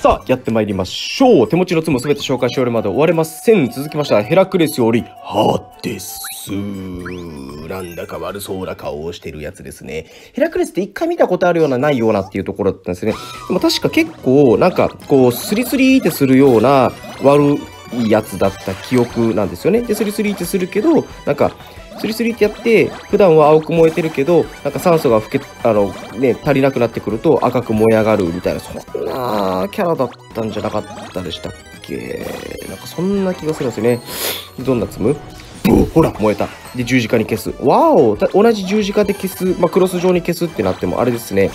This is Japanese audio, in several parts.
さあ、やってまいりましょう。手持ちのツムすべて紹介し終わるまで終われません。続きましては、ヘラクレスより、ハデス。なんだか悪そうな顔をしてるやつですね。ヘラクレスって一回見たことあるような、ないようなっていうところだったんですね。でも確か結構、なんか、こう、スリスリってするような悪いいやつだった記憶なんですよね。で、スリスリってするけど、なんか、スリスリってやって普段は青く燃えてるけどなんか酸素がふけあの、ね、足りなくなってくると赤く燃え上がるみたいなそんなキャラだったんじゃなかったでしたっけ？なんかそんな気がするんですよね。どんな積むほら燃えた。で十字架に消す。わお同じ十字架で消す、まあ、クロス状に消すってなってもあれですね。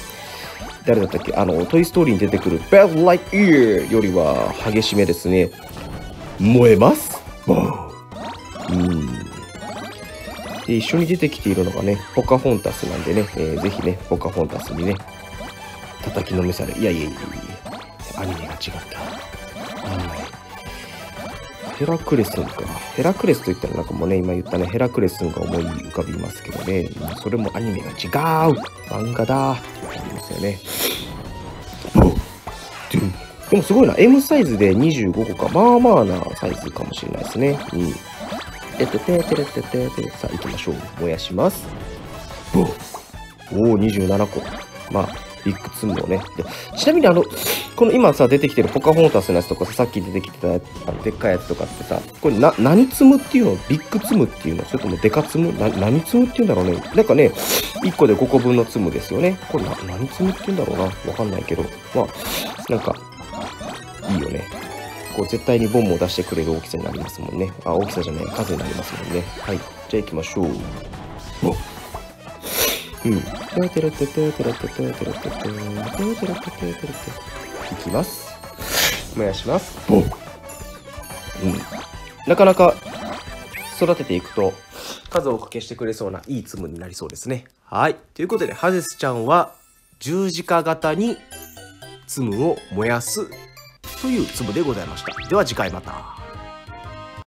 誰だったっけ？あのトイ・ストーリーに出てくる Bad Light Ear よりは激しめですね。燃えますうんで、一緒に出てきているのがね、ポカフォンタスなんでね、えー、ぜひね、ポカフォンタスにね、叩きのめされ、いやいやいやいや、アニメが違った。ヘラクレスンか。ヘラクレスといったらなんかもうね、今言ったね、ヘラクレスンが思い浮かびますけどね、それもアニメが違う漫画だって感じますよね。でもすごいな、M サイズで25個か、まあまあなサイズかもしれないですね。うん。えっと、ててれてててさあ、行きましょう。燃やします。おお、27個。まあ、ビッグツムをね。でちなみに、あの、この今さ、出てきてるポカホンタスのやつとかささっき出てきてたでっかいやつとかってさ、これな、何ツムっていうの？ビッグツムっていうの？それともデカツム何ツムっていうんだろうね。なんかね、1個で5個分のツムですよね。これな、何ツムっていうんだろうな。わかんないけど。まあ、なんか、いいよね。こう絶対にボンも出してくれる大きさになりますもんね。あ、大きさじゃない、数になりますもんね。はい。じゃあ行きましょう。うん。いきます。燃やします。ボン。うん。なかなか育てていくと数をかけしてくれそうないい粒になりそうですね。はい。ということで、ハゼスちゃんは十字架型にツムを燃やすという粒でございました。では次回また。